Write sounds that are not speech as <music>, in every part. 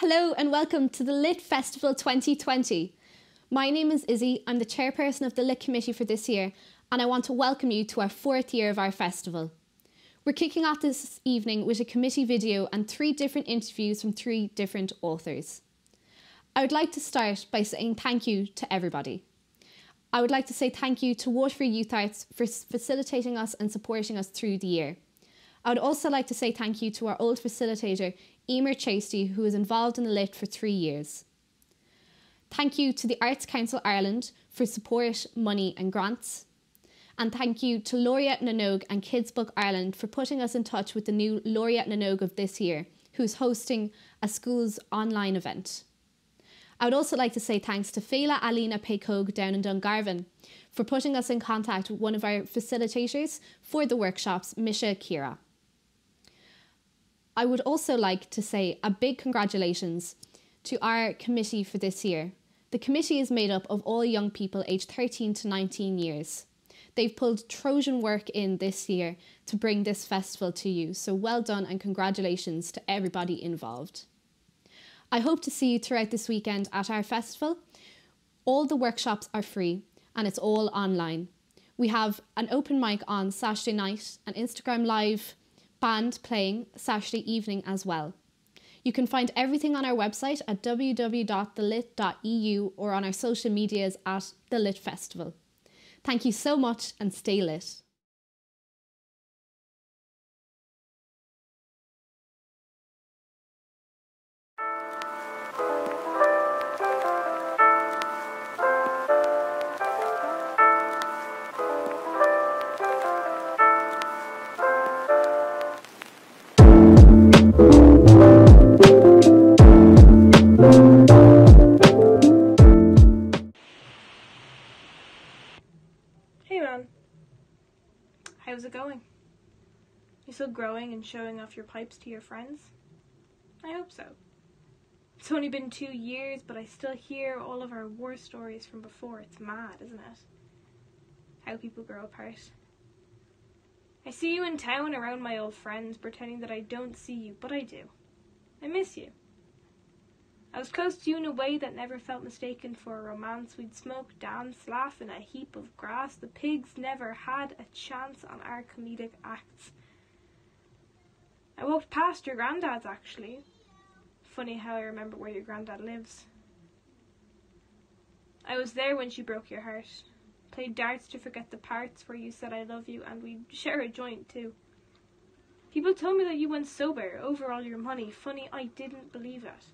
Hello and welcome to the Lit Festival 2020. My name is Izzy, I'm the chairperson of the Lit Committee for this year, and I want to welcome you to our fourth year of our festival. We're kicking off this evening with a committee video and three different interviews from three different authors. I would like to start by saying thank you to everybody. I would like to say thank you to Waterford Youth Arts for facilitating us and supporting us through the year. I would also like to say thank you to our old facilitator, Emer Chasty, who was involved in the LIT for three years. Thank you to the Arts Council Ireland for support, money, and grants. And thank you to Laureate na nÓg and Kids Book Ireland for putting us in touch with the new Laureate na nÓg of this year, who's hosting a school's online event. I would also like to say thanks to Fela Alina Paycog down in Dungarvan for putting us in contact with one of our facilitators for the workshops, Misha Kira. I would also like to say a big congratulations to our committee for this year. The committee is made up of all young people aged 13 to 19 years. They've pulled Trojan work in this year to bring this festival to you, so well done and congratulations to everybody involved. I hope to see you throughout this weekend at our festival. All the workshops are free and it's all online. We have an open mic on Saturday night, an Instagram live band playing Saturday evening as well. You can find everything on our website at www.thelit.eu or on our social medias at The Lit Festival. Thank you so much and stay lit. Still growing and showing off your pipes to your friends? I hope so. It's only been two years, but I still hear all of our war stories from before. It's mad, isn't it? How people grow apart. I see you in town around my old friends, pretending that I don't see you, but I do. I miss you. I was close to you in a way that never felt mistaken for a romance. We'd smoke, dance, laugh in a heap of grass. The pigs never had a chance on our comedic acts. I walked past your granddad's actually. Funny how I remember where your granddad lives. I was there when she broke your heart. Played darts to forget the parts where you said I love you and we'd <laughs> share a joint too. People told me that you went sober over all your money. Funny, I didn't believe it.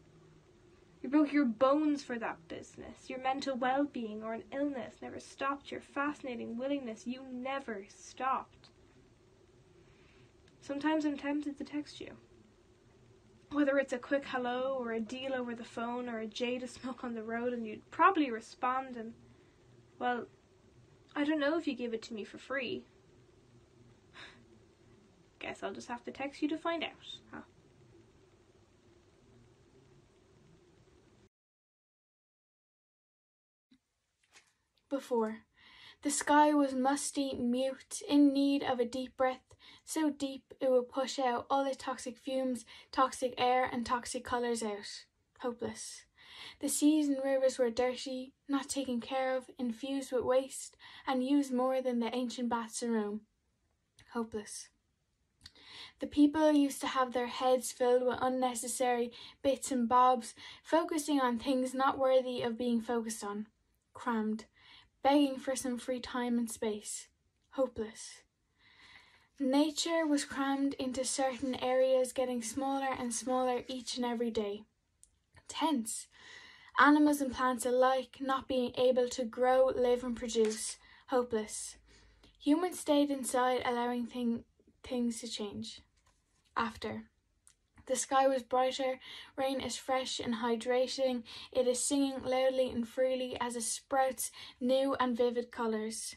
You broke your bones for that business. Your mental well being or an illness never stopped your fascinating willingness. You never stopped. Sometimes I'm tempted to text you. Whether it's a quick hello or a deal over the phone or a a J to smoke on the road and you'd probably respond and, well, I don't know if you give it to me for free. <sighs> Guess I'll just have to text you to find out, huh? Before. The sky was musty, mute, in need of a deep breath, so deep it would push out all the toxic fumes, toxic air, and toxic colours out. Hopeless. The seas and rivers were dirty, not taken care of, infused with waste, and used more than the ancient baths in Rome. Hopeless. The people used to have their heads filled with unnecessary bits and bobs, focusing on things not worthy of being focused on. Crammed begging for some free time and space, hopeless. Nature was crammed into certain areas, getting smaller and smaller each and every day. Tense. Animals and plants alike not being able to grow, live, and produce, hopeless. Humans stayed inside, allowing thing, things to change. After. The sky was brighter, rain is fresh and hydrating, it is singing loudly and freely as it sprouts new and vivid colours.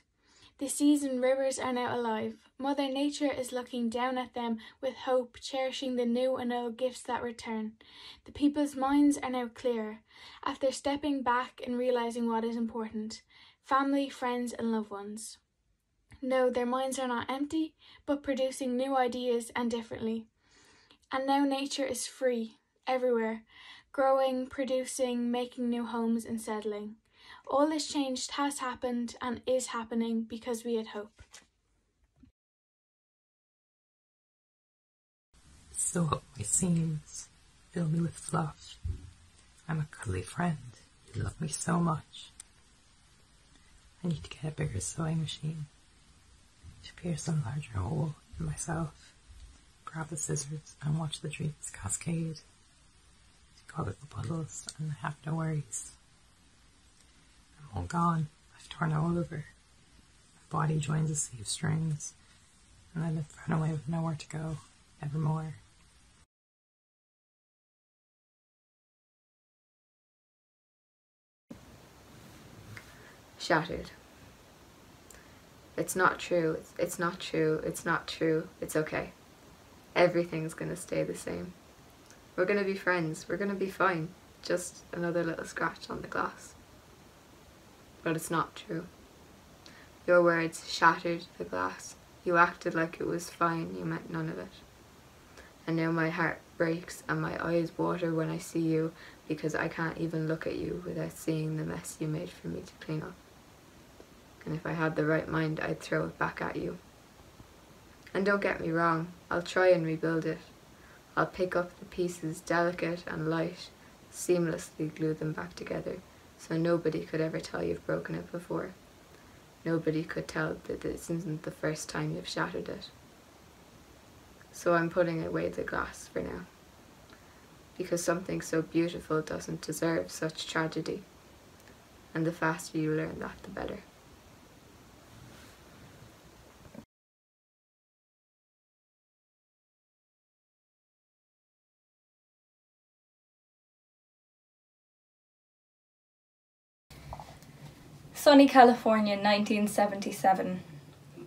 The seas and rivers are now alive. Mother Nature is looking down at them with hope, cherishing the new and old gifts that return. The people's minds are now clear, after stepping back and realizing what is important family, friends, and loved ones. No, their minds are not empty, but producing new ideas and differently. And now nature is free, everywhere, growing, producing, making new homes, and settling. All this change has happened and is happening because we had hope. So up my seams, fill me with fluff. I'm a cuddly friend. You love me so much. I need to get a bigger sewing machine to pierce some larger hole in myself. Grab the scissors and watch the dreams cascade. To gather the puddles and have no worries. I'm all gone. I've torn all over. My body joins a sea of strings, and I've been thrown away with nowhere to go, evermore. Shattered. It's not true. It's, it's not true. It's not true. It's okay. Everything's gonna stay the same. We're gonna be friends. We're gonna be fine. Just another little scratch on the glass. But it's not true. Your words shattered the glass. You acted like it was fine. You meant none of it. And now my heart breaks and my eyes water when I see you because I can't even look at you without seeing the mess you made for me to clean up and if I had the right mind I'd throw it back at you. And don't get me wrong, I'll try and rebuild it. I'll pick up the pieces delicate and light, seamlessly glue them back together, so nobody could ever tell you've broken it before. Nobody could tell that this isn't the first time you've shattered it. So I'm putting away the glass for now. Because something so beautiful doesn't deserve such tragedy. And the faster you learn that, the better. Sunny California, 1977.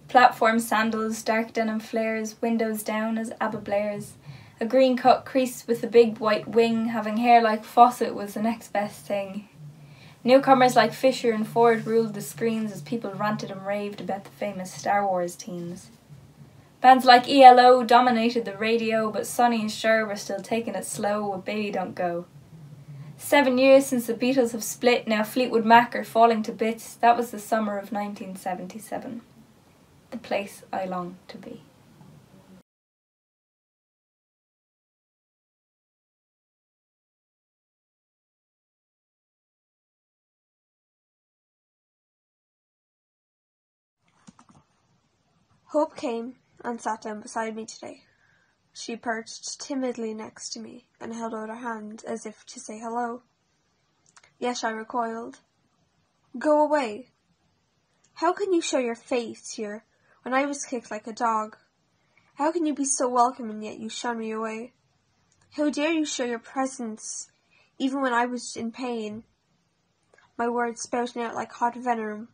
Platform sandals, dark denim flares, windows down as ABBA blares. A green cut crease with a big white wing, having hair like Fawcett was the next best thing. Newcomers like Fisher and Ford ruled the screens as people ranted and raved about the famous Star Wars teams. Bands like ELO dominated the radio, but Sonny and Cher were still taking it slow with Baby Don't Go. Seven years since the Beatles have split, now Fleetwood Mac are falling to bits. That was the summer of 1977. The place I long to be. Hope came and sat down beside me today. She perched timidly next to me and held out her hand as if to say hello. Yet I recoiled. Go away. How can you show your face here when I was kicked like a dog? How can you be so welcome and yet you shun me away? How dare you show your presence even when I was in pain? My words spouting out like hot venom,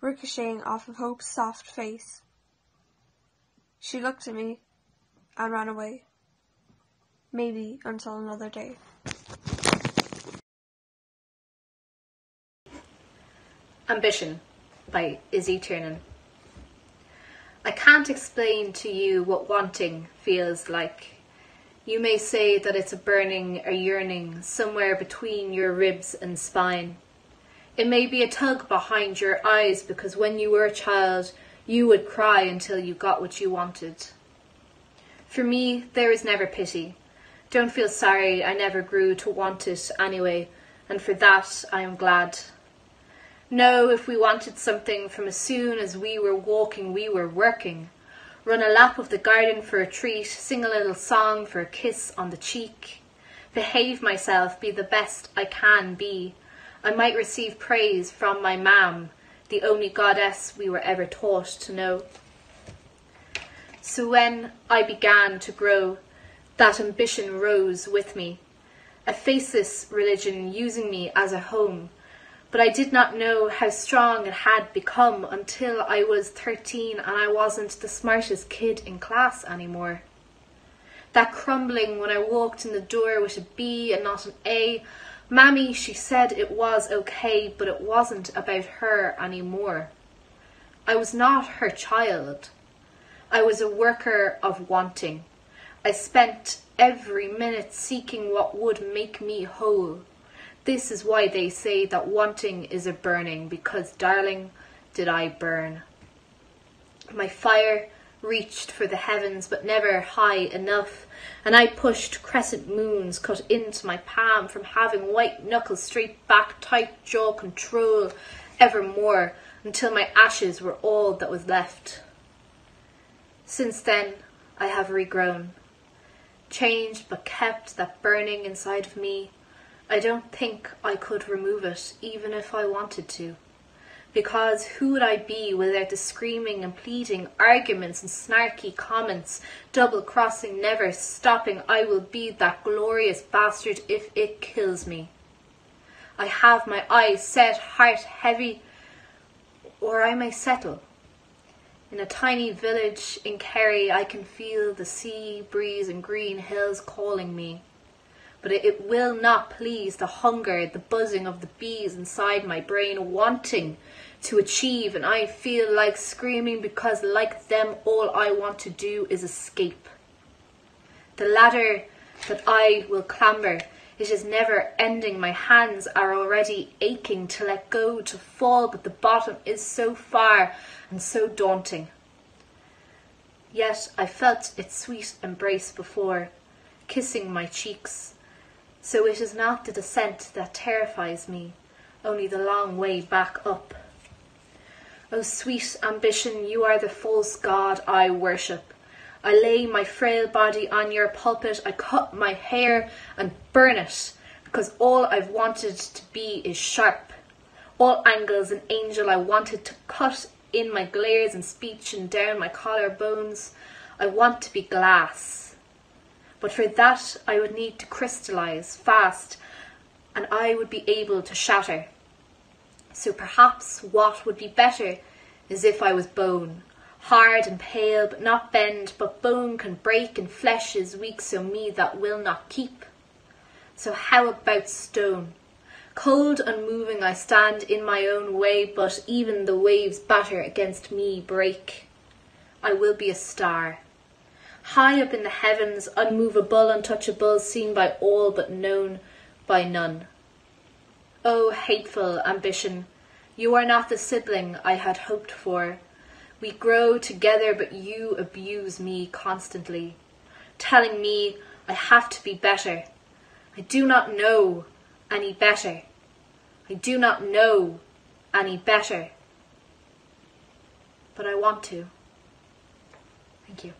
ricocheting off of Hope's soft face. She looked at me and ran away. Maybe until another day. Ambition by Izzy Tiernan. I can't explain to you what wanting feels like. You may say that it's a burning or yearning somewhere between your ribs and spine. It may be a tug behind your eyes because when you were a child, you would cry until you got what you wanted. For me, there is never pity. Don't feel sorry, I never grew to want it anyway, and for that I am glad. No, if we wanted something from as soon as we were walking, we were working. Run a lap of the garden for a treat, sing a little song for a kiss on the cheek. Behave myself, be the best I can be. I might receive praise from my mam, the only goddess we were ever taught to know. So when I began to grow, that ambition rose with me, a faceless religion using me as a home. But I did not know how strong it had become until I was 13 and I wasn't the smartest kid in class anymore. That crumbling when I walked in the door with a B and not an A. Mammy, she said it was okay, but it wasn't about her anymore. I was not her child. I was a worker of wanting. I spent every minute seeking what would make me whole. This is why they say that wanting is a burning, because, darling, did I burn. My fire reached for the heavens, but never high enough, and I pushed crescent moons cut into my palm from having white knuckles straight back, tight jaw control evermore, until my ashes were all that was left. Since then, I have regrown, changed but kept that burning inside of me. I don't think I could remove it, even if I wanted to because who would I be without the screaming and pleading, arguments and snarky comments, double crossing, never stopping? I will be that glorious bastard if it kills me. I have my eyes set, heart heavy, or I may settle. In a tiny village in Kerry, I can feel the sea breeze and green hills calling me. But it will not please the hunger, the buzzing of the bees inside my brain, wanting to achieve, and I feel like screaming because, like them, all I want to do is escape. The ladder that I will clamber, it is never ending. My hands are already aching to let go, to fall, but the bottom is so far and so daunting. Yet I felt its sweet embrace before, kissing my cheeks. So it is not the descent that terrifies me, only the long way back up. O sweet ambition, you are the false god I worship. I lay my frail body on your pulpit, I cut my hair and burn it, because all I've wanted to be is sharp. All angles an angel I wanted to cut in my glares and speech and down my collar bones. I want to be glass. But for that I would need to crystallize fast, and I would be able to shatter. So perhaps what would be better is if I was bone, hard and pale, but not bend, but bone can break and flesh is weak, so me that will not keep. So how about stone? Cold, unmoving, I stand in my own way, but even the waves batter against me break. I will be a star. High up in the heavens, unmovable, untouchable, seen by all but known by none. O hateful ambition, you are not the sibling I had hoped for. We grow together, but you abuse me constantly, telling me I have to be better. I do not know any better. I do not know any better. But I want to. Thank you.